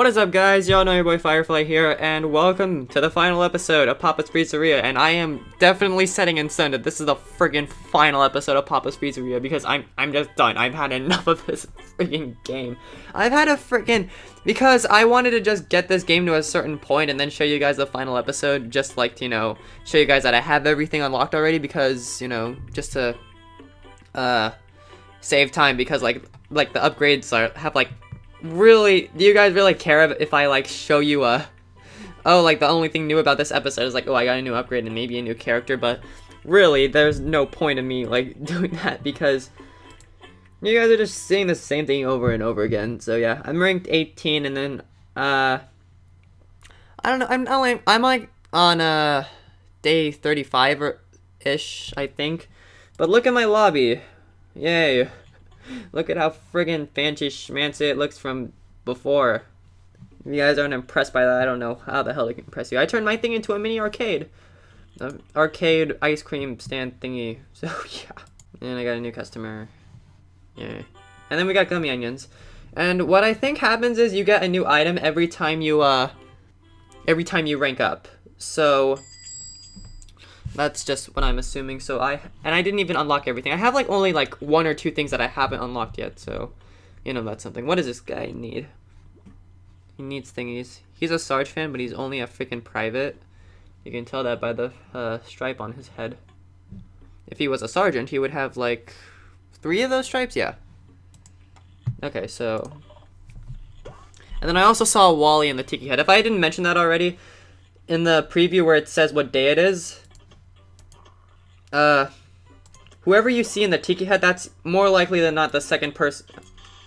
What is up, guys? Y'all know your boy Firefly here, and welcome to the final episode of Papa's Freezeria. And I am definitely setting in stone that this is the friggin' final episode of Papa's Freezeria because I'm I'm just done. I've had enough of this friggin' game. I've had a friggin' because I wanted to just get this game to a certain point and then show you guys the final episode, just like you know, show you guys that I have everything unlocked already because you know just to uh save time because like like the upgrades are have like really do you guys really care if I like show you a oh like the only thing new about this episode is like oh I got a new upgrade and maybe a new character but really there's no point in me like doing that because you guys are just seeing the same thing over and over again. So yeah I'm ranked 18 and then uh I don't know I'm like, I'm like on uh day 35 or ish I think. But look at my lobby. Yay Look at how friggin' fancy schmancy it looks from before. If you guys aren't impressed by that, I don't know how the hell can impress you. I turned my thing into a mini arcade. An arcade ice cream stand thingy. So, yeah. And I got a new customer. Yeah. And then we got gummy onions. And what I think happens is you get a new item every time you, uh, every time you rank up. So, that's just what I'm assuming. So I and I didn't even unlock everything. I have like only like one or two things that I haven't unlocked yet. So, you know that's something. What does this guy need? He needs thingies. He's a Sarge fan, but he's only a freaking private. You can tell that by the uh, stripe on his head. If he was a sergeant, he would have like three of those stripes. Yeah. Okay, so. And then I also saw Wally in the Tiki Head. If I didn't mention that already, in the preview where it says what day it is, uh, whoever you see in the tiki head, that's more likely than not the second person.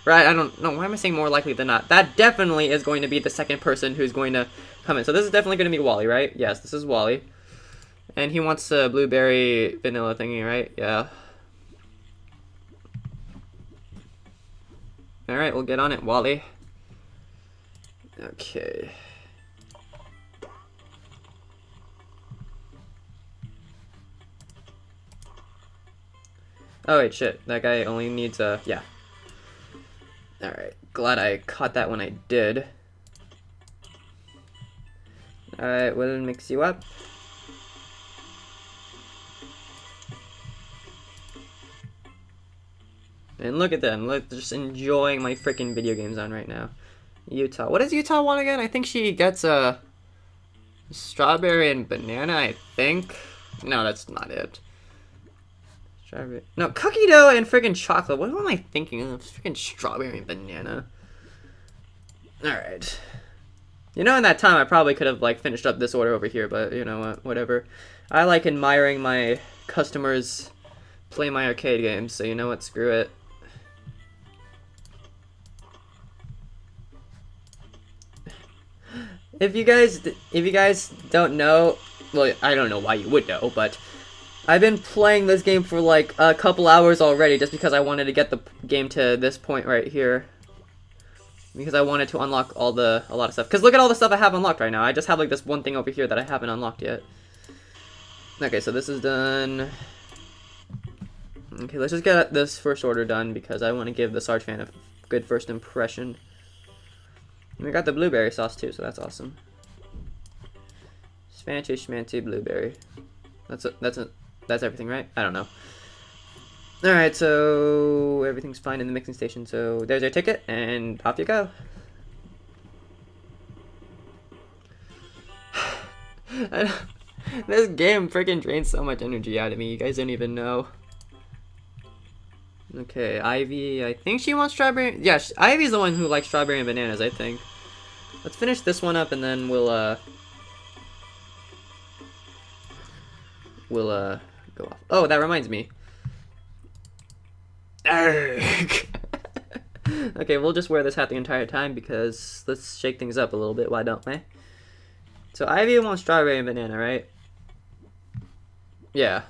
Right, I don't know. Why am I saying more likely than not? That definitely is going to be the second person who's going to come in. So this is definitely going to be Wally, right? Yes, this is Wally. And he wants a blueberry vanilla thingy, right? Yeah. Alright, we'll get on it, Wally. Okay. Oh wait, shit. That guy only needs a... yeah. Alright, glad I caught that when I did. Alright, we'll mix you up. And look at them, look, just enjoying my freaking video games on right now. Utah. What does Utah want again? I think she gets a strawberry and banana, I think. No, that's not it. Strawberry. No, cookie dough and freaking chocolate. What am I thinking of? Freaking strawberry and banana. Alright. You know, in that time, I probably could have, like, finished up this order over here, but, you know what, whatever. I like admiring my customers play my arcade games, so you know what, screw it. If you guys, if you guys don't know, well, I don't know why you would know, but I've been playing this game for like a couple hours already just because I wanted to get the game to this point right here. Because I wanted to unlock all the, a lot of stuff. Because look at all the stuff I have unlocked right now. I just have like this one thing over here that I haven't unlocked yet. Okay, so this is done. Okay, let's just get this first order done because I want to give the Sarge fan a good first impression. And we got the blueberry sauce too, so that's awesome. Spanty schmanty blueberry. That's a, that's a, that's everything, right? I don't know. Alright, so everything's fine in the mixing station. So there's your ticket, and off you go. this game freaking drains so much energy out of me. You guys don't even know. Okay, Ivy, I think she wants strawberry. Yeah, Ivy's the one who likes strawberry and bananas, I think. Let's finish this one up and then we'll, uh... We'll, uh go off. Oh, that reminds me. okay, we'll just wear this hat the entire time because let's shake things up a little bit, why don't we? So Ivy wants strawberry and banana, right? Yeah.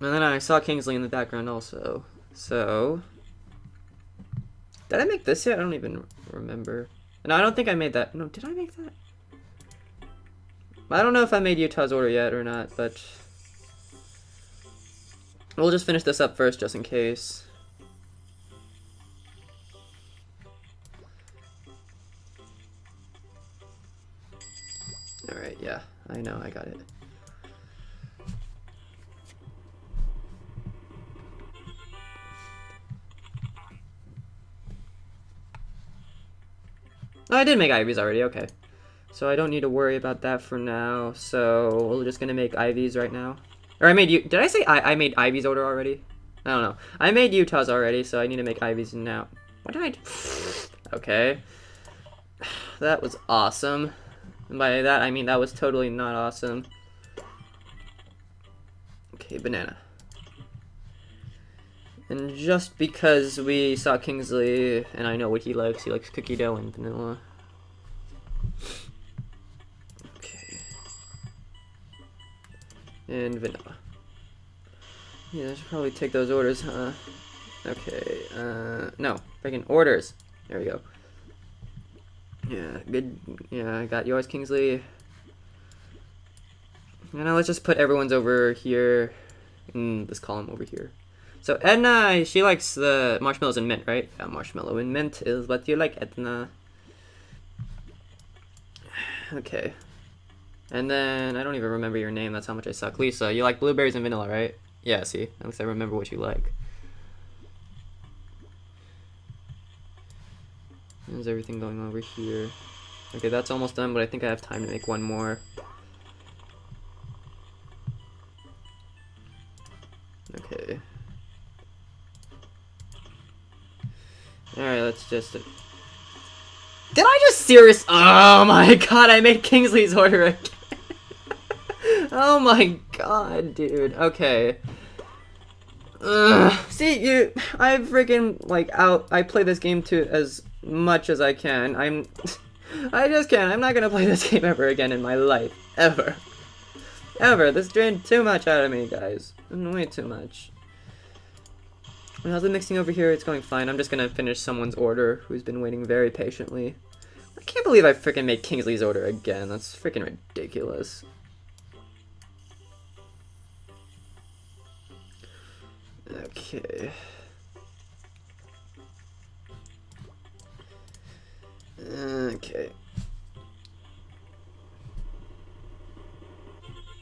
And then I saw Kingsley in the background also. So... Did I make this yet? I don't even remember. No, I don't think I made that. No, did I make that? I don't know if I made Utah's order yet or not, but we'll just finish this up first just in case. Alright, yeah, I know, I got it. Oh, I did make Ivy's already, okay. So I don't need to worry about that for now. So we're just gonna make Ivy's right now. Or I made you. Did I say I, I made Ivy's order already? I don't know. I made Utah's already, so I need to make Ivy's now. What did I do? Okay. That was awesome. And by that, I mean that was totally not awesome. Okay, banana. And just because we saw Kingsley, and I know what he likes, he likes cookie dough and vanilla. And vanilla. Yeah, I should probably take those orders, huh? Okay, uh, no, freaking orders. There we go. Yeah, good, yeah, I got yours, Kingsley. And now let's just put everyone's over here in this column over here. So Edna, she likes the marshmallows and mint, right? Yeah, marshmallow and mint is what you like, Edna. Okay. And then, I don't even remember your name, that's how much I suck. Lisa, you like blueberries and vanilla, right? Yeah, see? At least I remember what you like. How's everything going over here? Okay, that's almost done, but I think I have time to make one more. Okay. Alright, let's just... Uh, Did I just serious? Oh my god, I made Kingsley's order again. oh my god, dude. Okay. Ugh. See, you, I freaking, like, out, I play this game to as much as I can. I'm, I just can't. I'm not gonna play this game ever again in my life. Ever. Ever. This drained too much out of me, guys. Way too much. How's the mixing over here? It's going fine. I'm just gonna finish someone's order who's been waiting very patiently. I can't believe I freaking made Kingsley's order again. That's freaking ridiculous. Okay. Okay.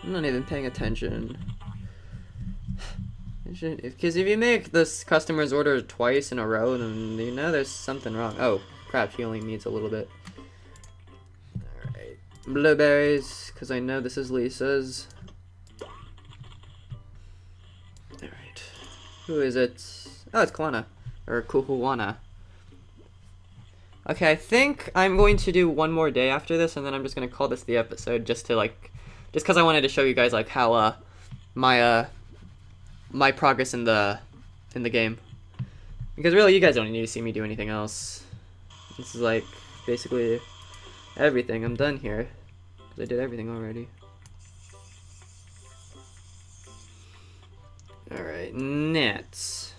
I'm not even paying attention. Because if you make this customer's order twice in a row, then you know there's something wrong. Oh, crap, he only needs a little bit. Alright. Blueberries, because I know this is Lisa's. Who is it? Oh, it's Kwana. Or Kuhuana. Okay, I think I'm going to do one more day after this, and then I'm just going to call this the episode, just to, like, just because I wanted to show you guys, like, how, uh, my, uh, my progress in the in the game. Because really, you guys don't need to see me do anything else. This is like basically everything. I'm done here because I did everything already. All right, nets.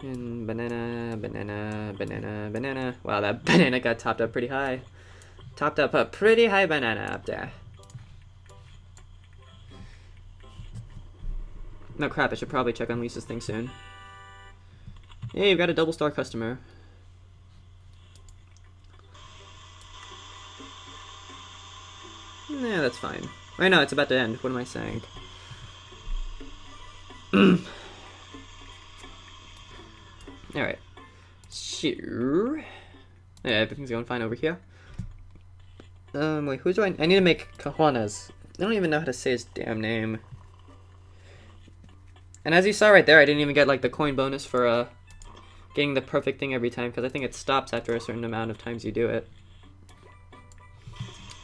And banana, banana, banana, banana. Wow, that banana got topped up pretty high. Topped up a pretty high banana up there. No crap, I should probably check on Lisa's thing soon. Hey, you've got a double star customer. Yeah, that's fine. Wait, no, it's about to end. What am I saying? Alright. Sure. Yeah, everything's going fine over here. Um, wait, who do I... I need to make Cajuanas. I don't even know how to say his damn name. And as you saw right there, I didn't even get like the coin bonus for uh, getting the perfect thing every time because I think it stops after a certain amount of times you do it.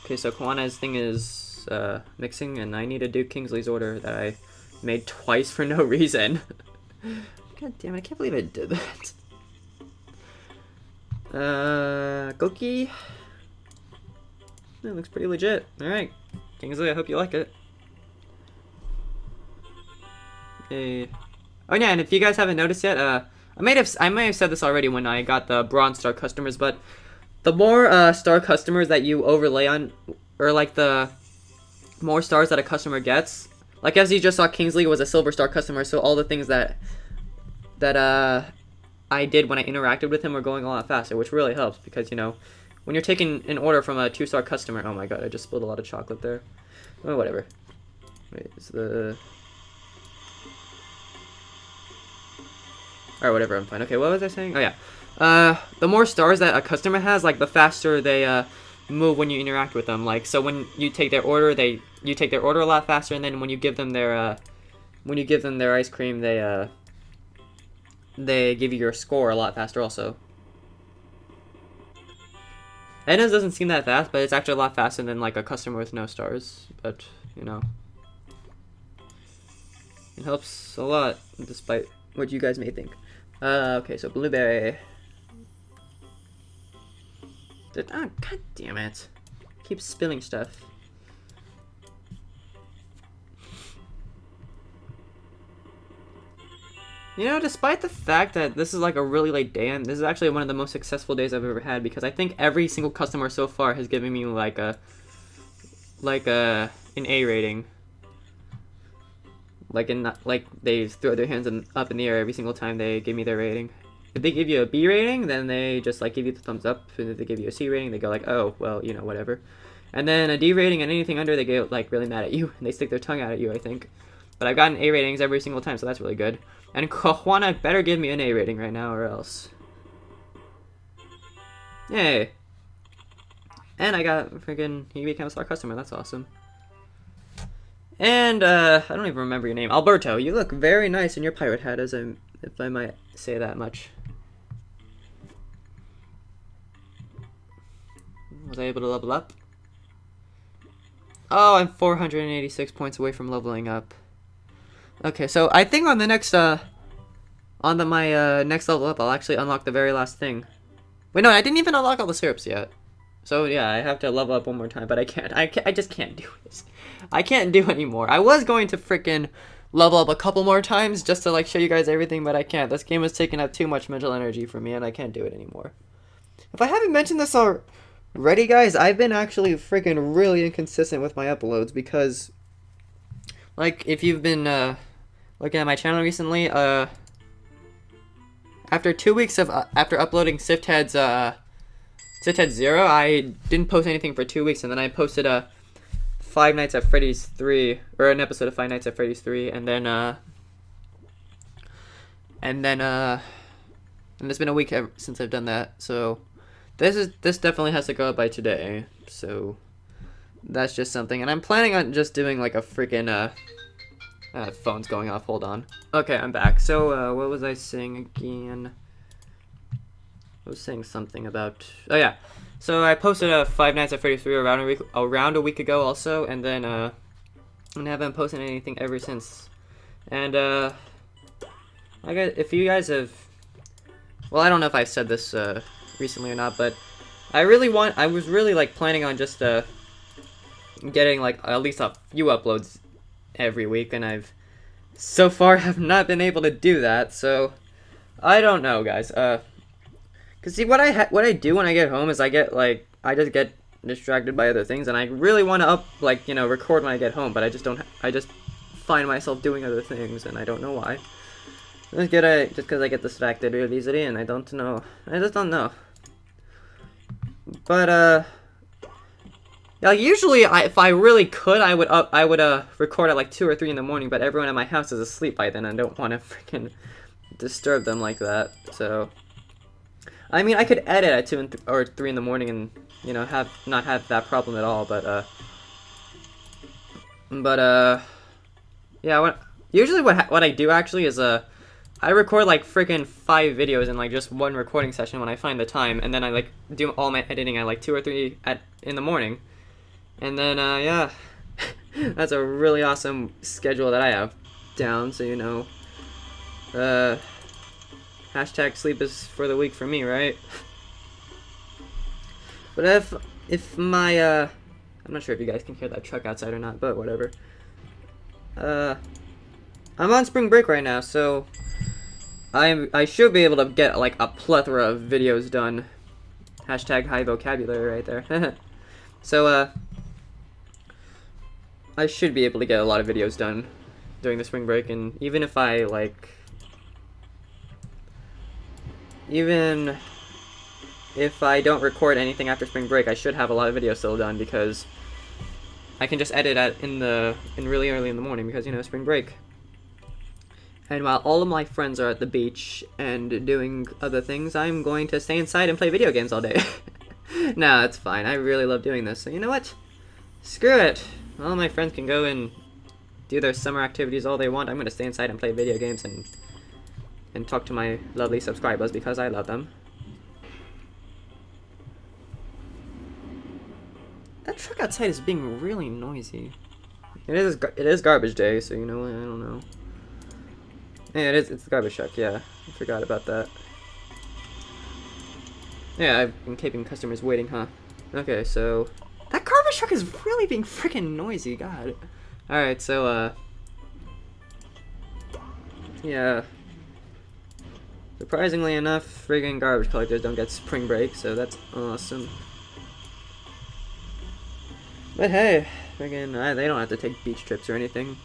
Okay, so Kawana's thing is uh, mixing and I need to do Kingsley's order that I made twice for no reason. God damn it, I can't believe I did that. Uh, Goki. That looks pretty legit. Alright, Kingsley, I hope you like it. Hey. Oh yeah, and if you guys haven't noticed yet, uh, I might have I might have said this already when I got the bronze star customers, but the more uh, star customers that you overlay on, or like the more stars that a customer gets, like as you just saw, Kingsley was a silver star customer, so all the things that that uh I did when I interacted with him were going a lot faster, which really helps because you know when you're taking an order from a two-star customer. Oh my god, I just spilled a lot of chocolate there. Oh, whatever. Wait, is the... Or whatever, I'm fine. Okay, what was I saying? Oh, yeah. Uh, the more stars that a customer has, like, the faster they, uh, move when you interact with them. Like, so when you take their order, they, you take their order a lot faster, and then when you give them their, uh, when you give them their ice cream, they, uh, they give you your score a lot faster also. Edna's doesn't seem that fast, but it's actually a lot faster than, like, a customer with no stars. But, you know. It helps a lot, despite what you guys may think. Uh, okay, so blueberry. Did, oh, god damn it. Keep spilling stuff. You know, despite the fact that this is like a really late day, and this is actually one of the most successful days I've ever had because I think every single customer so far has given me like a, like a, an A rating. Like in like they throw their hands in, up in the air every single time they give me their rating. If they give you a B rating, then they just like give you the thumbs up. And if they give you a C rating, they go like, oh well, you know whatever. And then a D rating and anything under, they get like really mad at you and they stick their tongue out at you. I think. But I've gotten A ratings every single time, so that's really good. And Kahuana better give me an A rating right now, or else. Yay. And I got freaking he became a star customer. That's awesome. And, uh, I don't even remember your name. Alberto, you look very nice in your pirate hat, as I, if I might say that much. Was I able to level up? Oh, I'm 486 points away from leveling up. Okay, so I think on the next, uh, on the, my, uh, next level up, I'll actually unlock the very last thing. Wait, no, I didn't even unlock all the syrups yet. So yeah, I have to level up one more time, but I can't. I, can't, I just can't do this. I can't do anymore. I was going to freaking level up a couple more times just to like show you guys everything, but I can't. This game is taking up too much mental energy for me, and I can't do it anymore. If I haven't mentioned this already, guys, I've been actually freaking really inconsistent with my uploads because, like, if you've been uh, looking at my channel recently, uh, after two weeks of uh, after uploading Sifthead's uh Sifthead Zero, I didn't post anything for two weeks, and then I posted a Five Nights at Freddy's 3, or an episode of Five Nights at Freddy's 3, and then, uh, and then, uh, and it's been a week ever, since I've done that, so this is, this definitely has to go up by today, so that's just something, and I'm planning on just doing, like, a freaking, uh, uh, phone's going off, hold on. Okay, I'm back, so, uh, what was I saying again? I was saying something about. Oh yeah, so I posted a Five Nights at Freddy's 3 around a week around a week ago also, and then uh, and haven't posted anything ever since. And uh, I guess if you guys have, well, I don't know if I've said this uh, recently or not, but I really want. I was really like planning on just uh, getting like at least a few uploads every week, and I've so far have not been able to do that. So I don't know, guys. Uh, Cause see what I what I do when I get home is I get like I just get distracted by other things and I really want to up like you know record when I get home but I just don't I just find myself doing other things and I don't know why. Just get a just because I get distracted really easily and I don't know I just don't know. But uh. Like usually, I, if I really could, I would up, I would uh record at like two or three in the morning. But everyone in my house is asleep by then. I don't want to freaking disturb them like that. So I mean, I could edit at 2 and th or 3 in the morning and, you know, have not have that problem at all, but, uh... But, uh... Yeah, what... Usually what, what I do, actually, is, uh... I record, like, freaking five videos in, like, just one recording session when I find the time, and then I, like, do all my editing at, like, 2 or 3 at in the morning. And then, uh, yeah... That's a really awesome schedule that I have down, so, you know... Uh... Hashtag sleep is for the weak for me, right? But if if my uh I'm not sure if you guys can hear that truck outside or not, but whatever. Uh I'm on spring break right now, so I I should be able to get like a plethora of videos done. Hashtag high vocabulary right there. so uh I should be able to get a lot of videos done during the spring break and even if I like even if I don't record anything after spring break, I should have a lot of videos still done because I can just edit at in the in really early in the morning because you know spring break. And while all of my friends are at the beach and doing other things, I'm going to stay inside and play video games all day. no, it's fine. I really love doing this. So you know what? Screw it. All my friends can go and do their summer activities all they want. I'm going to stay inside and play video games and and talk to my lovely subscribers because I love them. That truck outside is being really noisy. It is it is garbage day, so you know I don't know. Yeah, it is. It's the garbage truck. Yeah, I forgot about that. Yeah, I've been keeping customers waiting, huh? Okay, so garbage truck is really being freaking noisy. God. All right, so uh, yeah. Surprisingly enough, friggin' garbage collectors don't get spring break, so that's awesome. But hey, friggin', they don't have to take beach trips or anything.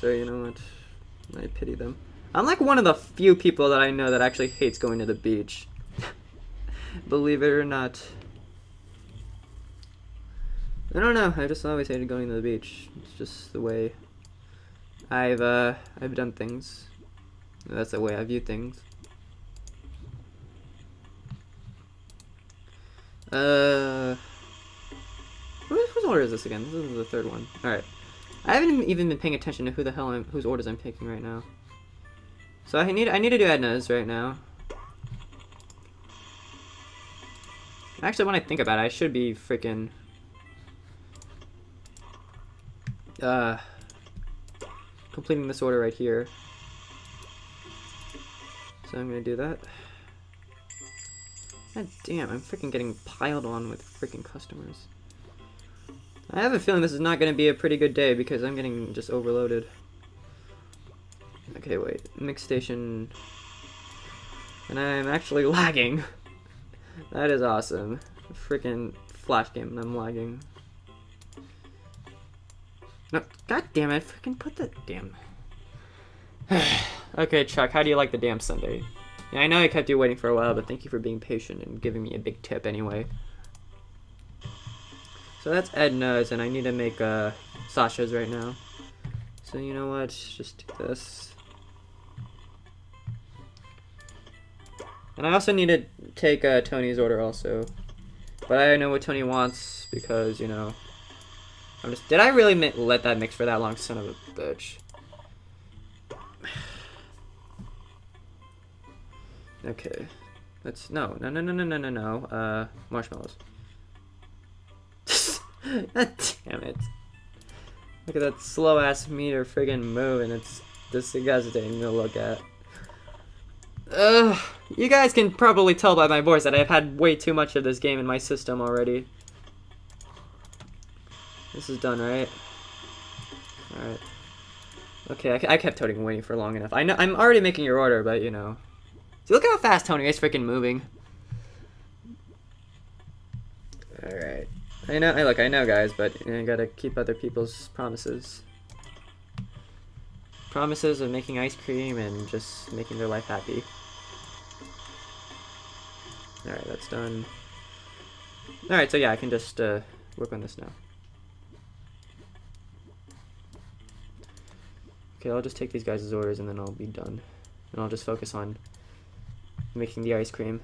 So you know what? I pity them. I'm like one of the few people that I know that actually hates going to the beach. Believe it or not. I don't know. I just always hated going to the beach. It's just the way I've uh I've done things. That's the way I view things. Uh, whose, order is this again? This is the third one. All right. I haven't even been paying attention to who the hell I'm, whose orders I'm picking right now. So I need I need to do Edna's right now. Actually, when I think about it, I should be freaking uh completing this order right here. So I'm gonna do that. God damn, I'm freaking getting piled on with freaking customers. I have a feeling this is not gonna be a pretty good day because I'm getting just overloaded. Okay, wait. Mix station. And I'm actually lagging. that is awesome. Freaking flash game and I'm lagging. No, god damn it, freaking put the damn. okay, Chuck, how do you like the damn sundae? Yeah, I know I kept you waiting for a while, but thank you for being patient and giving me a big tip anyway. So that's Edna's, and I need to make uh, Sasha's right now. So you know what, just do this. And I also need to take uh, Tony's order also. But I know what Tony wants because, you know, I'm just. Did I really let that mix for that long? Son of a bitch. Okay. Let's. No, no, no, no, no, no, no, no. Uh, marshmallows. Damn it. Look at that slow ass meter friggin' move, and it's disgusting to look at. Ugh. You guys can probably tell by my voice that I've had way too much of this game in my system already. This is done, right? Alright. Okay, I, I kept Tony waiting for long enough. I know I'm already making your order, but you know. See, look how fast Tony is freaking moving. Alright. I know, I look, I know, guys, but you, know, you gotta keep other people's promises. Promises of making ice cream and just making their life happy. Alright, that's done. Alright, so yeah, I can just uh, work on this now. Okay, I'll just take these guys' orders and then I'll be done. And I'll just focus on making the ice cream.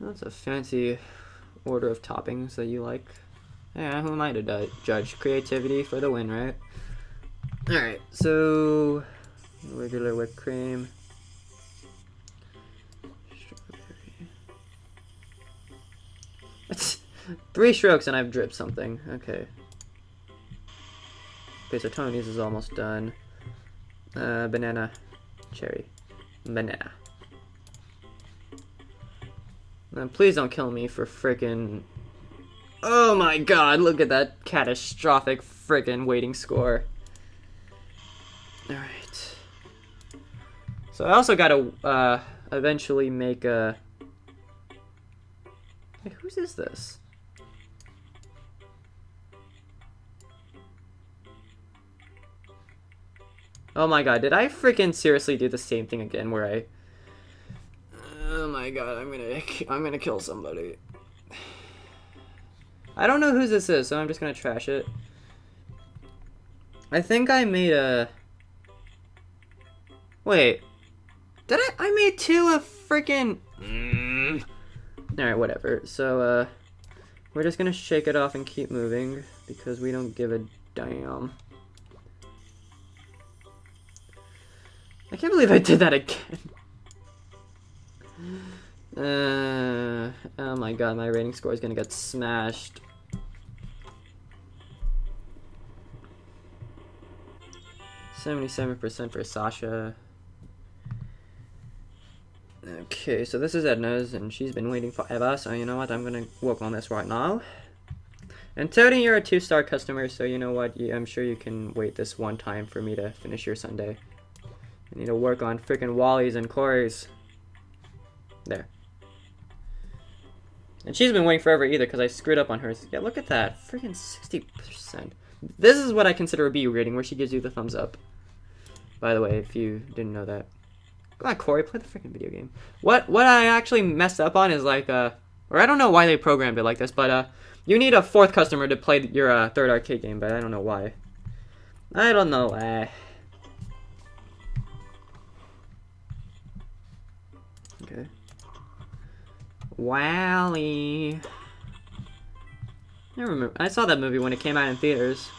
That's a fancy order of toppings that you like. Yeah, who am I to judge? Creativity for the win, right? Alright, so regular whipped cream. Three strokes and I've dripped something. Okay. Okay, so Tony's is almost done. Uh, banana. Cherry. Banana. And please don't kill me for freaking Oh my god, look at that catastrophic friggin' waiting score. Alright. So I also gotta uh, eventually make a... Whose is this? Oh my god, did I freaking seriously do the same thing again where I... Oh my god, I'm gonna, I'm gonna kill somebody. I don't know whose this is, so I'm just gonna trash it. I think I made a... Wait. Did I? I made two of freaking... Mm. Alright, whatever. So, uh... We're just gonna shake it off and keep moving, because we don't give a damn. I can't believe I did that again. Uh, oh my god, my rating score is gonna get smashed. Seventy-seven percent for Sasha. Okay, so this is Edna's, and she's been waiting forever, so you know what, I'm gonna work on this right now. And Tony, you're a two-star customer, so you know what, I'm sure you can wait this one time for me to finish your sundae. I need to work on freaking Wally's and Corey's. There. And she's been waiting forever either, because I screwed up on hers. Yeah, look at that, freaking 60%. This is what I consider a B rating, where she gives you the thumbs up. By the way, if you didn't know that. Come on, Corey, play the freaking video game. What what I actually messed up on is like uh, or I don't know why they programmed it like this, but uh, you need a fourth customer to play your uh, third arcade game, but I don't know why. I don't know why. Wally. I remember. I saw that movie when it came out in theaters.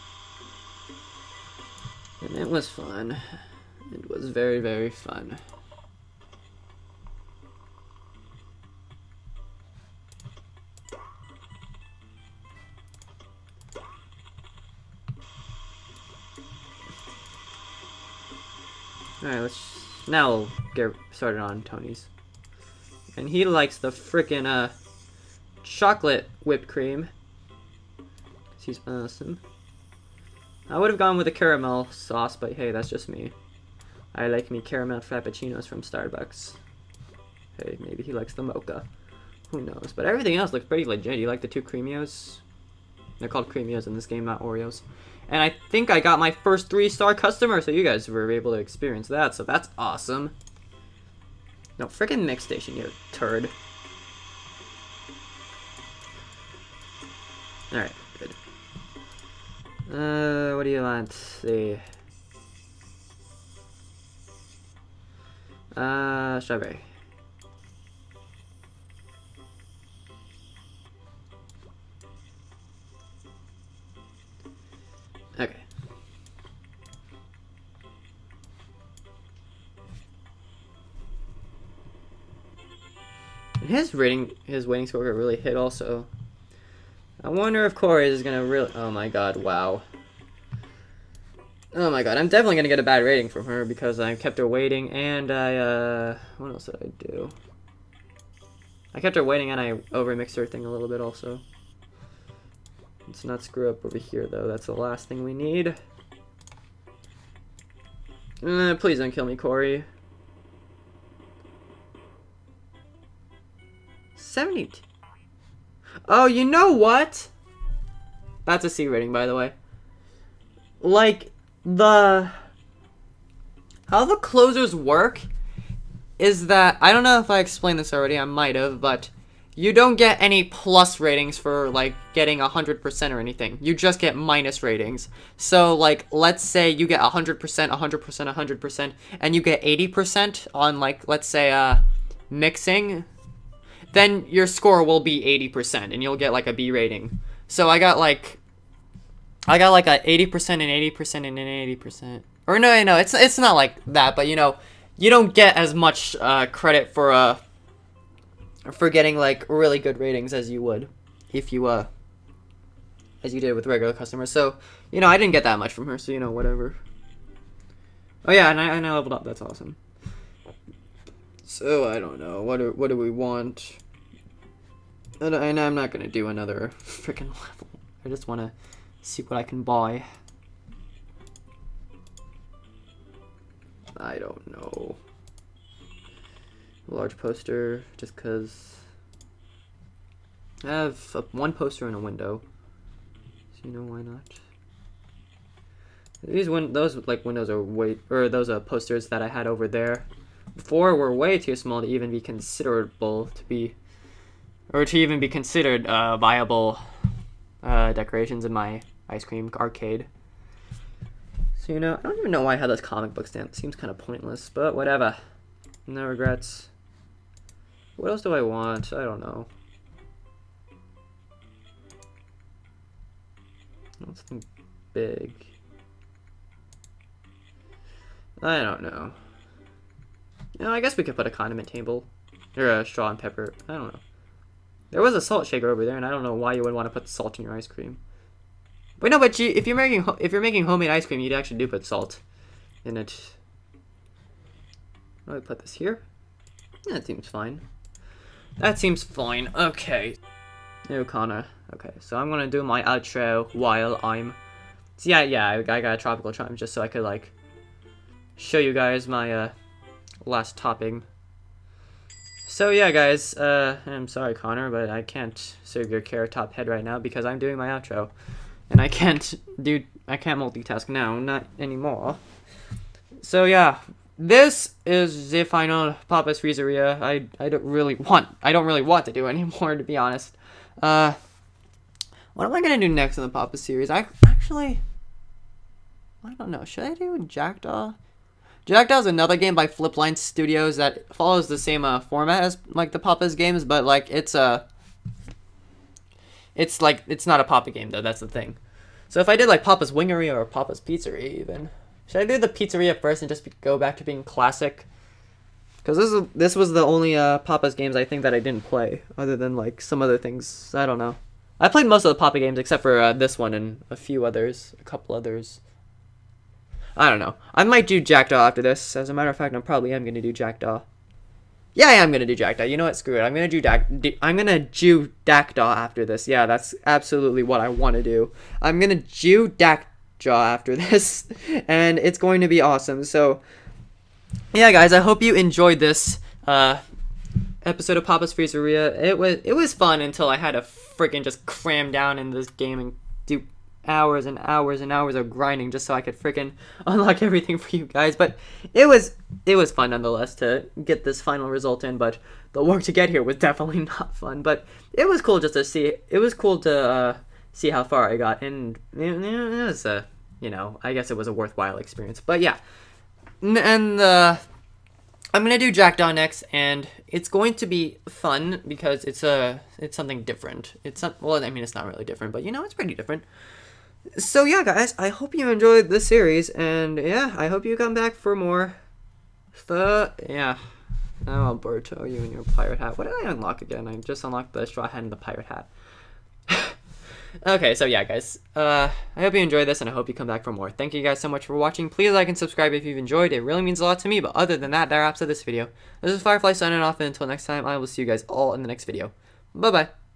And it was fun. It was very, very fun. Alright, let's now get started on Tony's. And he likes the frickin' uh chocolate whipped cream. He's awesome. I would have gone with a caramel sauce, but hey, that's just me. I like me caramel frappuccinos from Starbucks. Hey, maybe he likes the mocha. Who knows? But everything else looks pretty legit. You like the two Creamios? They're called Creamios in this game, not Oreos. And I think I got my first three-star customer, so you guys were able to experience that, so that's awesome. No, freaking mix station, you turd. Alright, good. Uh, what do you want? Let's see. Uh, strawberry. His rating, his waiting score really hit also. I wonder if Corey is gonna really. Oh my god! Wow. Oh my god! I'm definitely gonna get a bad rating from her because I kept her waiting, and I uh, what else did I do? I kept her waiting, and I overmixed her thing a little bit also. Let's not screw up over here, though. That's the last thing we need. Uh, please don't kill me, Corey. 70. Oh, you know what? That's a C rating, by the way. Like, the... How the closers work is that... I don't know if I explained this already, I might have, but you don't get any plus ratings for like getting 100% or anything. You just get minus ratings. So like let's say you get 100%, 100%, 100% and you get 80% on like let's say uh mixing, then your score will be 80% and you'll get like a B rating. So I got like I got like a 80% and 80% and an 80%. Or no, no, it's it's not like that, but you know, you don't get as much uh, credit for uh, for getting like really good ratings as you would if you uh as you did with regular customers. So, you know, I didn't get that much from her, so you know, whatever. Oh yeah, and I, and I leveled up. That's awesome. So I don't know. What do what do we want? And, and I'm not gonna do another freaking level. I just want to see what I can buy. I don't know large poster just because I have a, one poster in a window. So you know why not? These win those like windows are way or those uh, posters that I had over there before were way too small to even be considerable to be or to even be considered uh, viable uh, decorations in my ice cream arcade. So you know, I don't even know why I had this comic book stamp. It seems kind of pointless, but whatever. No regrets. What else do I want? I don't know. Something big. I don't know. You know, I guess we could put a condiment table. Or a straw and pepper. I don't know. There was a salt shaker over there, and I don't know why you would want to put salt in your ice cream. But no, but you, if you're making if you're making homemade ice cream, you'd actually do put salt in it. Let me put this here. That seems fine. That seems fine. Okay. No, Connor. Okay, so I'm gonna do my outro while I'm. So yeah, yeah, I, I got a tropical charm just so I could like show you guys my uh, last topping. So yeah, guys, uh, I'm sorry, Connor, but I can't serve your carrot top head right now because I'm doing my outro, and I can't do I can't multitask now, not anymore. So yeah, this is the final Papa's Freezeria. I I don't really want I don't really want to do anymore to be honest. Uh, what am I gonna do next in the Papa series? I actually I don't know. Should I do Jackdaw? Jackdaw is another game by Flipline Studios that follows the same uh, format as like the Papa's games, but like it's a uh, it's like it's not a Papa game though. That's the thing. So if I did like Papa's Wingery or Papa's Pizzeria, even should I do the Pizzeria first and just go back to being classic? Because this is this was the only uh, Papa's games I think that I didn't play, other than like some other things. I don't know. I played most of the Papa games except for uh, this one and a few others, a couple others. I don't know. I might do Jackdaw after this. As a matter of fact, I probably am gonna do Jackdaw. Yeah, I am gonna do Jackdaw. You know what? Screw it. I'm gonna do Dak. I'm gonna do Dackdaw after this. Yeah, that's absolutely what I want to do. I'm gonna do Dackdaw after this, and it's going to be awesome. So, yeah, guys, I hope you enjoyed this uh, episode of Papa's Freezeria. It was it was fun until I had to freaking just cram down in this game and do hours and hours and hours of grinding just so I could freaking unlock everything for you guys. But it was it was fun nonetheless to get this final result in. But the work to get here was definitely not fun. But it was cool just to see. It was cool to uh, see how far I got, and it, it was a you know I guess it was a worthwhile experience. But yeah, and uh, I'm gonna do Jackdaw next, and it's going to be fun because it's a it's something different. It's not well, I mean it's not really different, but you know it's pretty different. So yeah, guys, I hope you enjoyed this series, and yeah, I hope you come back for more. The yeah. Oh, Alberto, you and your pirate hat. What did I unlock again? I just unlocked the straw hat and the pirate hat. okay, so yeah, guys. Uh, I hope you enjoyed this, and I hope you come back for more. Thank you guys so much for watching. Please like and subscribe if you've enjoyed. It really means a lot to me. But other than that, that wraps up this video. This is Firefly signing off, and until next time, I will see you guys all in the next video. Bye bye.